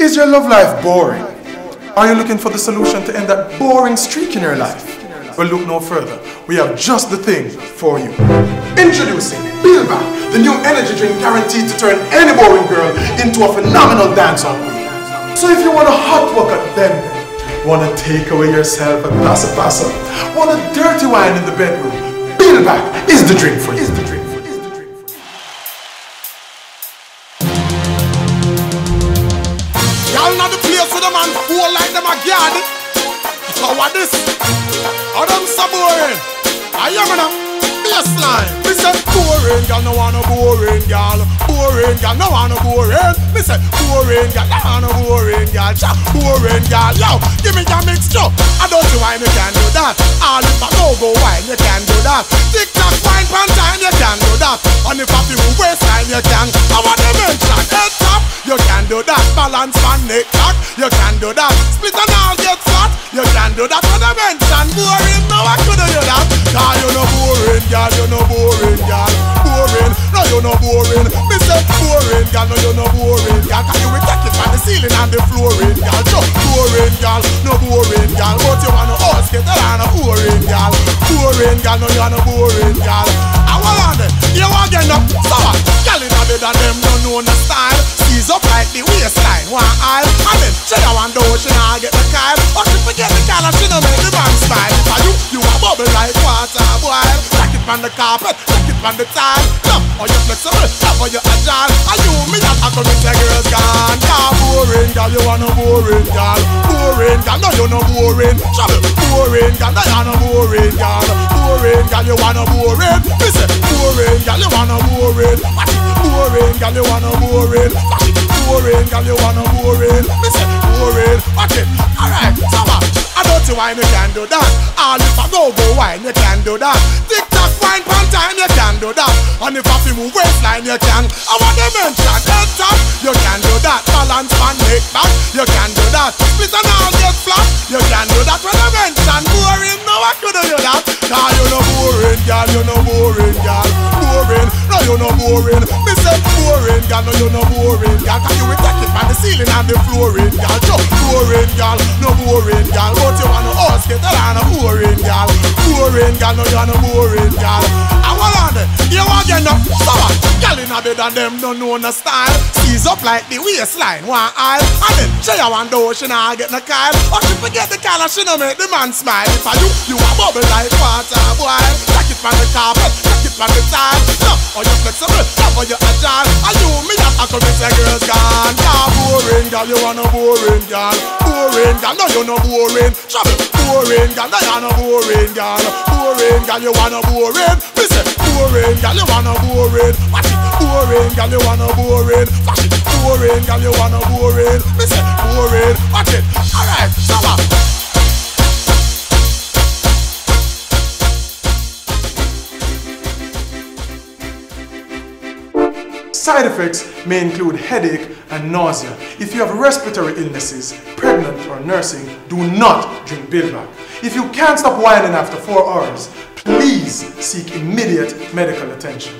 Is your love life boring? Are you looking for the solution to end that boring streak in your life? Well, look no further. We have just the thing for you. Introducing Bilba, the new energy drink guaranteed to turn any boring girl into a phenomenal dancer. So if you want a hot work at them, want to take away yourself at Passa Passa, want a dirty wine in the bedroom, Bilba is the drink for you. Y'all know the place with the man who like them a guard. So what this? How them so boring? I am in a baseline. Me say boring, girl, no wanna boring, girl. Boring, girl, no wanna boring. Me say boring, girl, no wanna boring, girl. Cha, boring, girl, yo, give me your mixture. I don't see why you can do that. All if I go go wine, you can do that. Tick Balance man, neck cock, you can do that. Split and all get flat, you can do that. When I mention boring, no I couldn't do that. Cause you no boring, girl, you no boring, girl. Boring, no you no boring. Me say boring, girl, no you no boring, girl. Cause you will take it from the ceiling and the flooring, girl. Just boring, girl, no boring, girl. But you wanna ask it, and a boring, girl. Boring, girl, no you no boring, girl. I want on you want get up, so what? Girl in a bed and them don't know the style. Seize up like the waistline, one aisle. And then she don't want to she not get the kyle. But she forget the color, she don't make the man smile. If you, you a bubble like water boil. Like it from the carpet, like it from the tile. Love how you flexible, love how you agile. And you, me that I with the girls gone. Yeah, boring, girl, you want a boring, girl. Boring, girl, no, you no boring. Trouble, boring, girl, no, you no boring, girl. Boring, girl, you want a boring. Me say, boring, girl, you want a boring. Boring, girl, you want a boring. Boring, girl, you want a boring. Me say, boring. It. Alright, what? I don't see why you can do that. All if I go go wine, you can do that. Tick tock, wine pan time, you can do that. And if I feel move waistline, you can. I want to mention head top, you can do that. Balance man, neck back, you can do that. Split and all get flat, you can do boring, girl, no you no boring, girl. Cause you will take it from the ceiling and the flooring, girl. Just boring, girl, no boring, girl. But you wanna it, and a boring, girl. Boring, girl, no you no boring, girl. I want on it, you want get up, so? Girl in a bed and them don't know the style. Seize up like the waistline, one aisle. And then she a want do, she not get the kyle. Or she forget the color, she no make the man smile. If I you, you a bubble like water boil. Take it from the carpet, take it from the tile. Love how you flexible, how you agile. And you, me that a I come say girls gone. Yeah, boring, girl, you want a boring, girl. Boring, girl, no you no boring. Trouble, boring, girl, no you no boring, girl. Boring, girl, you want a boring. Me say, boring, girl, you want a boring. Watch it, boring, girl, you want a boring. Flash it, boring, girl, you want a boring. Me say, boring, Side effects may include headache and nausea. If you have respiratory illnesses, pregnant or nursing, do not drink Bilbac. If you can't stop whining after four hours, please seek immediate medical attention.